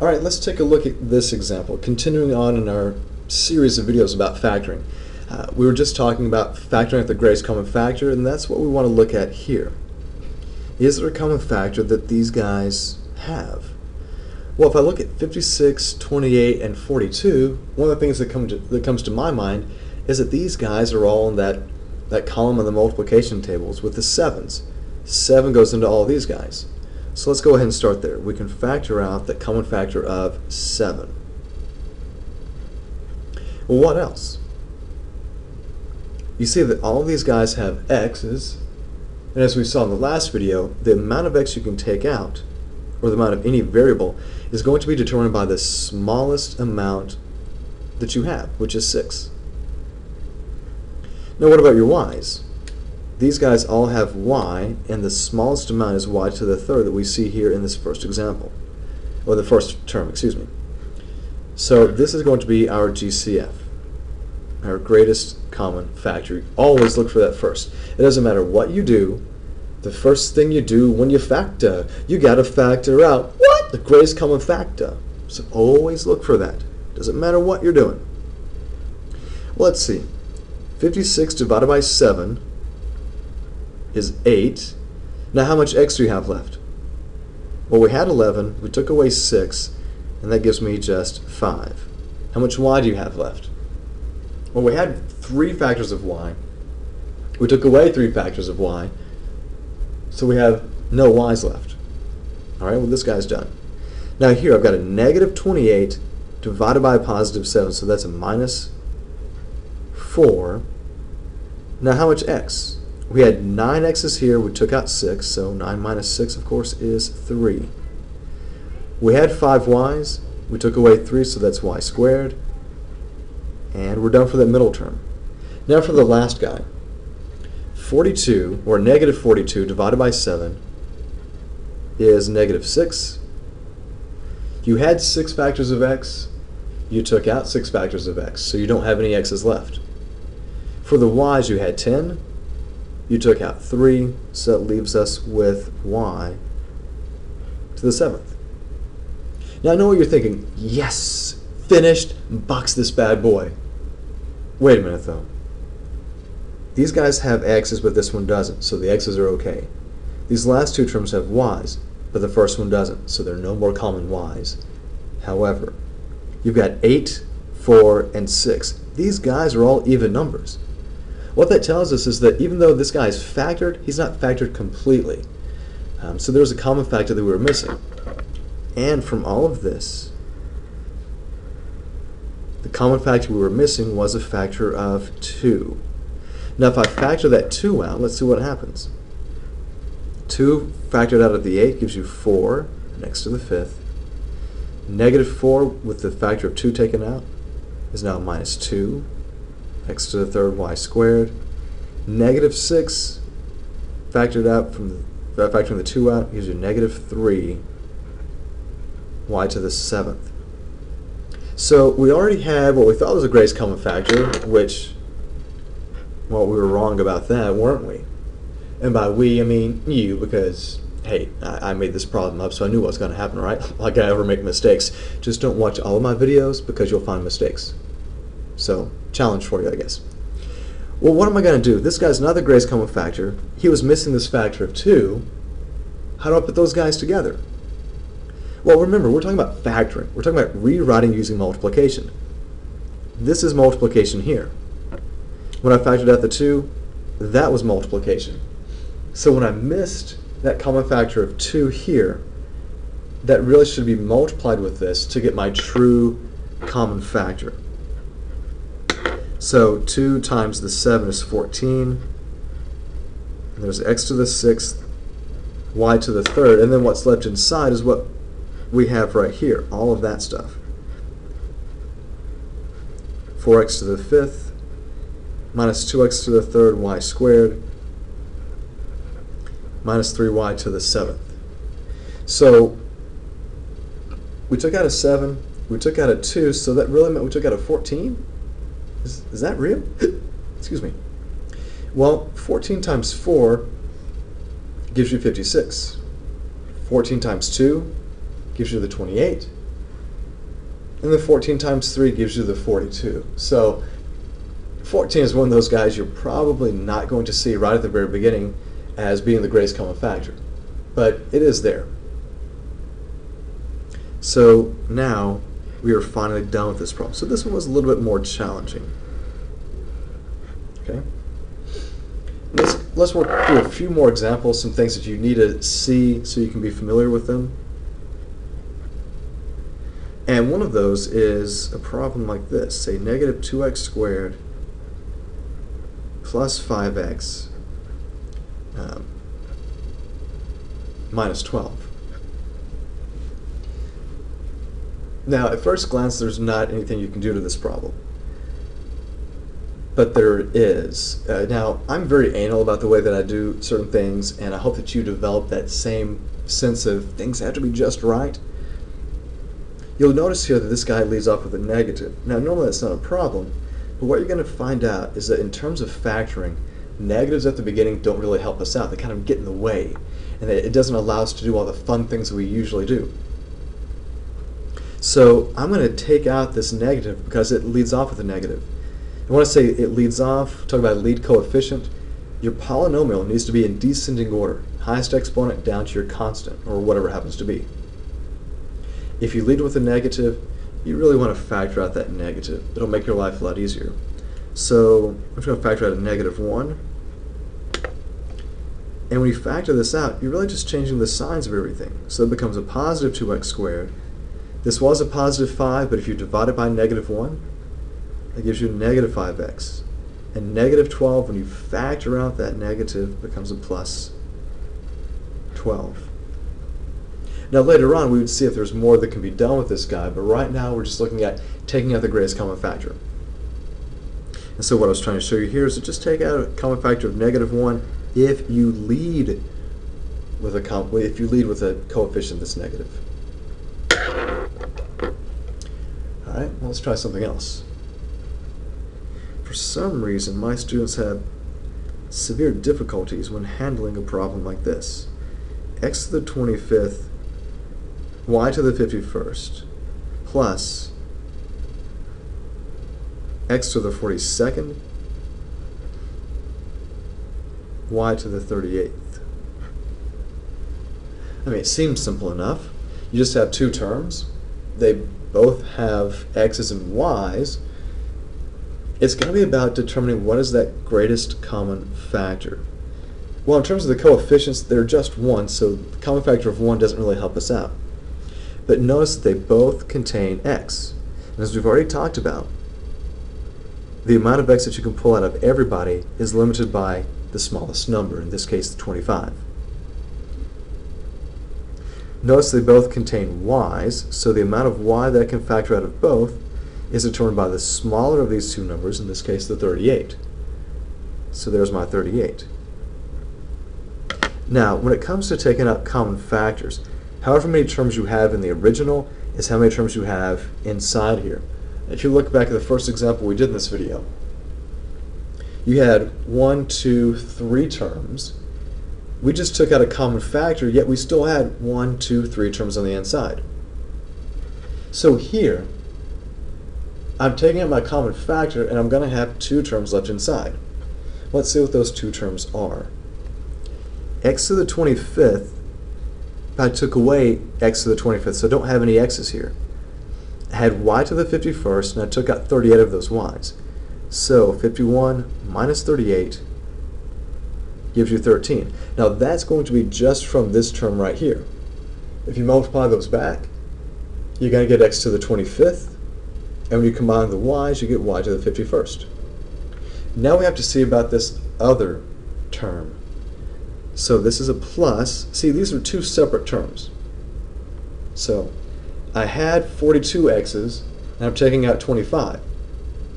All right, let's take a look at this example. Continuing on in our series of videos about factoring. Uh, we were just talking about factoring at the greatest common factor, and that's what we want to look at here. Is there a common factor that these guys have? Well, if I look at 56, 28, and 42, one of the things that, come to, that comes to my mind is that these guys are all in that, that column of the multiplication tables with the sevens. 7 goes into all these guys. So let's go ahead and start there. We can factor out the common factor of 7. Well, what else? You see that all of these guys have x's, and as we saw in the last video, the amount of x you can take out, or the amount of any variable, is going to be determined by the smallest amount that you have, which is 6. Now what about your y's? These guys all have y, and the smallest amount is y to the third that we see here in this first example, or the first term, excuse me. So this is going to be our GCF, our greatest common factor. Always look for that first. It doesn't matter what you do, the first thing you do when you factor, you got to factor out what? The greatest common factor. So always look for that. Doesn't matter what you're doing. let's see. 56 divided by 7 is 8. Now how much x do you have left? Well, we had 11, we took away 6, and that gives me just 5. How much y do you have left? Well, we had three factors of y. We took away three factors of y, so we have no y's left. All right, well, this guy's done. Now here, I've got a negative 28 divided by a positive 7, so that's a minus 4. Now how much x? We had 9 x's here, we took out 6, so 9 minus 6, of course, is 3. We had 5 y's, we took away 3, so that's y squared. And we're done for that middle term. Now for the last guy. 42, or negative 42, divided by 7 is negative 6. You had 6 factors of x, you took out 6 factors of x, so you don't have any x's left. For the y's, you had 10, you took out 3, so that leaves us with y to the 7th. Now I know what you're thinking. Yes, finished, box this bad boy. Wait a minute though. These guys have x's, but this one doesn't, so the x's are okay. These last two terms have y's, but the first one doesn't, so there are no more common y's. However, you've got 8, 4, and 6. These guys are all even numbers. What that tells us is that even though this guy is factored, he's not factored completely. Um, so there's a common factor that we were missing. And from all of this, the common factor we were missing was a factor of 2. Now if I factor that 2 out, let's see what happens. 2 factored out of the 8 gives you 4 next to the fifth. Negative 4 with the factor of 2 taken out is now minus 2 x to the third y squared. Negative 6 factored out from the, factoring the 2 out gives you negative 3 y to the 7th. So we already had what we thought was a greatest common factor, which, well, we were wrong about that, weren't we? And by we, I mean you, because, hey, I, I made this problem up, so I knew what was going to happen, right? Like I ever make mistakes. Just don't watch all of my videos because you'll find mistakes. So, challenge for you, I guess. Well, what am I going to do? This guy's another greatest common factor. He was missing this factor of 2. How do I put those guys together? Well, remember, we're talking about factoring. We're talking about rewriting using multiplication. This is multiplication here. When I factored out the 2, that was multiplication. So when I missed that common factor of 2 here, that really should be multiplied with this to get my true common factor. So 2 times the 7 is 14. And there's x to the 6th, y to the 3rd, and then what's left inside is what we have right here, all of that stuff. 4x to the 5th, minus 2x to the 3rd, y squared, minus 3y to the 7th. So we took out a 7, we took out a 2, so that really meant we took out a 14? Is, is that real? Excuse me. Well, 14 times 4 gives you 56. 14 times 2 gives you the 28. And then 14 times 3 gives you the 42. So 14 is one of those guys you're probably not going to see right at the very beginning as being the greatest common factor. But it is there. So now we are finally done with this problem. So this one was a little bit more challenging. Okay. Let's, let's work through a few more examples, some things that you need to see so you can be familiar with them. And one of those is a problem like this. Say negative 2x squared plus 5x um, minus 12. Now, at first glance, there's not anything you can do to this problem. But there is. Uh, now, I'm very anal about the way that I do certain things, and I hope that you develop that same sense of things have to be just right. You'll notice here that this guy leads off with a negative. Now, normally that's not a problem, but what you're going to find out is that in terms of factoring, negatives at the beginning don't really help us out. They kind of get in the way, and it doesn't allow us to do all the fun things we usually do. So I'm going to take out this negative because it leads off with a negative. And when I say it leads off, talk about lead coefficient, your polynomial needs to be in descending order, highest exponent down to your constant, or whatever happens to be. If you lead with a negative, you really want to factor out that negative. It'll make your life a lot easier. So I'm just going to factor out a negative 1. And when you factor this out, you're really just changing the signs of everything. So it becomes a positive 2x squared this was a positive 5, but if you divide it by negative 1, that gives you negative 5x. And negative 12, when you factor out that negative, becomes a plus 12. Now later on, we would see if there's more that can be done with this guy, but right now we're just looking at taking out the greatest common factor. And so what I was trying to show you here is to just take out a common factor of negative 1 if you lead with a if you lead with a coefficient that's negative. Alright, well, let's try something else. For some reason, my students have severe difficulties when handling a problem like this. x to the 25th, y to the 51st, plus x to the 42nd, y to the 38th. I mean, it seems simple enough. You just have two terms. They both have x's and y's, it's going to be about determining what is that greatest common factor. Well, in terms of the coefficients, they're just 1, so the common factor of 1 doesn't really help us out. But notice that they both contain x. And as we've already talked about, the amount of x that you can pull out of everybody is limited by the smallest number, in this case the 25. Notice they both contain y's, so the amount of y that I can factor out of both is determined by the smaller of these two numbers, in this case the 38. So there's my 38. Now, when it comes to taking out common factors, however many terms you have in the original is how many terms you have inside here. If you look back at the first example we did in this video, you had one, two, three terms, we just took out a common factor, yet we still had one, two, three terms on the inside. So here, I'm taking out my common factor, and I'm going to have two terms left inside. Let's see what those two terms are. x to the 25th, I took away x to the 25th, so I don't have any x's here. I had y to the 51st, and I took out 38 of those y's. So 51 minus 38 gives you 13. Now that's going to be just from this term right here. If you multiply those back, you're going to get x to the 25th, and when you combine the y's, you get y to the 51st. Now we have to see about this other term. So this is a plus. See, these are two separate terms. So I had 42 x's, and I'm taking out 25.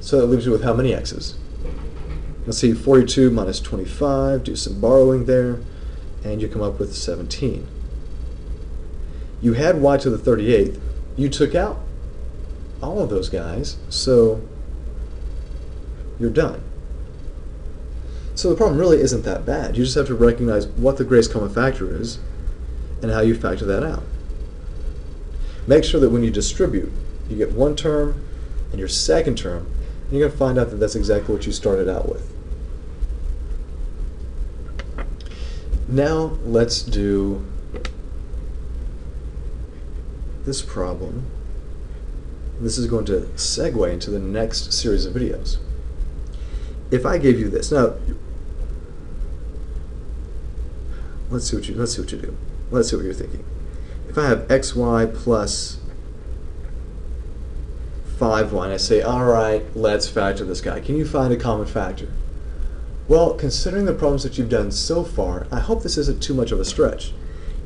So that leaves you with how many x's? Let's see, 42 minus 25, do some borrowing there, and you come up with 17. You had y to the 38th. You took out all of those guys, so you're done. So the problem really isn't that bad. You just have to recognize what the greatest common factor is and how you factor that out. Make sure that when you distribute, You get one term and your second term, you're going to find out that that's exactly what you started out with. Now let's do this problem. This is going to segue into the next series of videos. If I gave you this, now let's see what you let's see what you do. Let's see what you're thinking. If I have xy plus 5y and I say, all right, let's factor this guy. Can you find a common factor? Well, considering the problems that you've done so far, I hope this isn't too much of a stretch.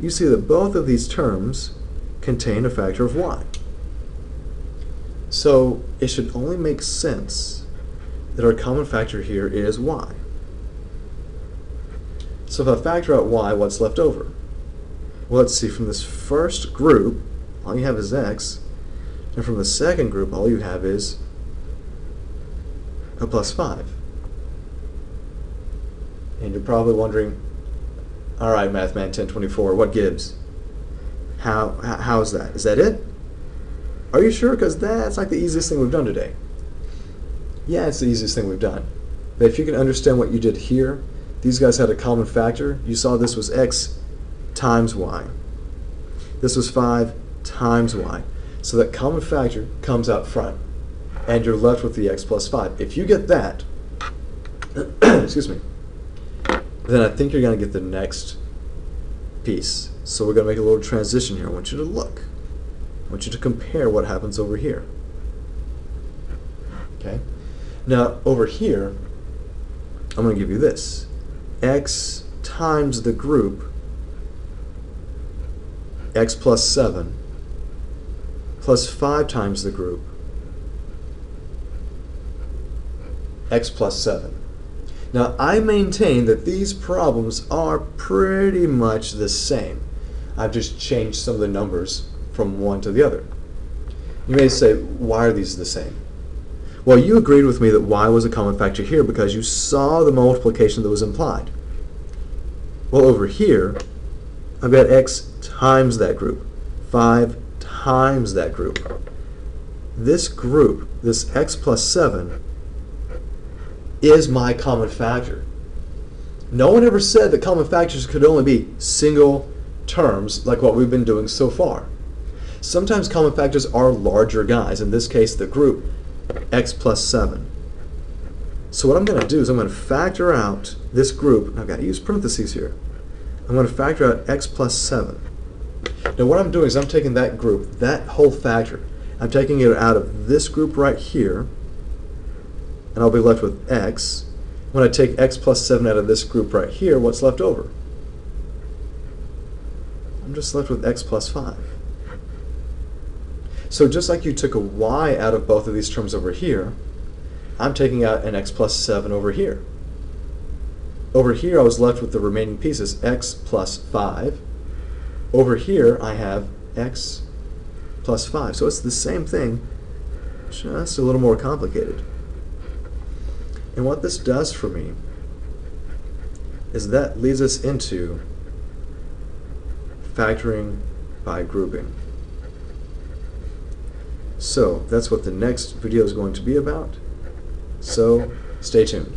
You see that both of these terms contain a factor of y. So it should only make sense that our common factor here is y. So if I factor out y, what's left over? Well, let's see, from this first group, all you have is x, and from the second group, all you have is a plus 5. And you're probably wondering, all right, Mathman 1024, what gives? How, how is that? Is that it? Are you sure? Because that's like the easiest thing we've done today. Yeah, it's the easiest thing we've done. But if you can understand what you did here, these guys had a common factor. You saw this was x times y. This was 5 times y. So that common factor comes out front. And you're left with the x plus 5. If you get that, excuse me, then I think you're going to get the next piece. So we're going to make a little transition here. I want you to look. I want you to compare what happens over here. Okay? Now, over here, I'm going to give you this. x times the group x plus 7 plus 5 times the group x plus 7. Now, I maintain that these problems are pretty much the same. I've just changed some of the numbers from one to the other. You may say, why are these the same? Well, you agreed with me that y was a common factor here because you saw the multiplication that was implied. Well, over here, I've got x times that group, 5 times that group. This group, this x plus 7, is my common factor. No one ever said that common factors could only be single terms like what we've been doing so far. Sometimes common factors are larger guys, in this case the group x plus 7. So what I'm going to do is I'm going to factor out this group, I've got to use parentheses here, I'm going to factor out x plus 7. Now what I'm doing is I'm taking that group, that whole factor, I'm taking it out of this group right here, and I'll be left with x. When I take x plus 7 out of this group right here, what's left over? I'm just left with x plus 5. So just like you took a y out of both of these terms over here, I'm taking out an x plus 7 over here. Over here I was left with the remaining pieces, x plus 5. Over here I have x plus 5. So it's the same thing, just a little more complicated. And what this does for me is that leads us into factoring by grouping. So that's what the next video is going to be about. So stay tuned.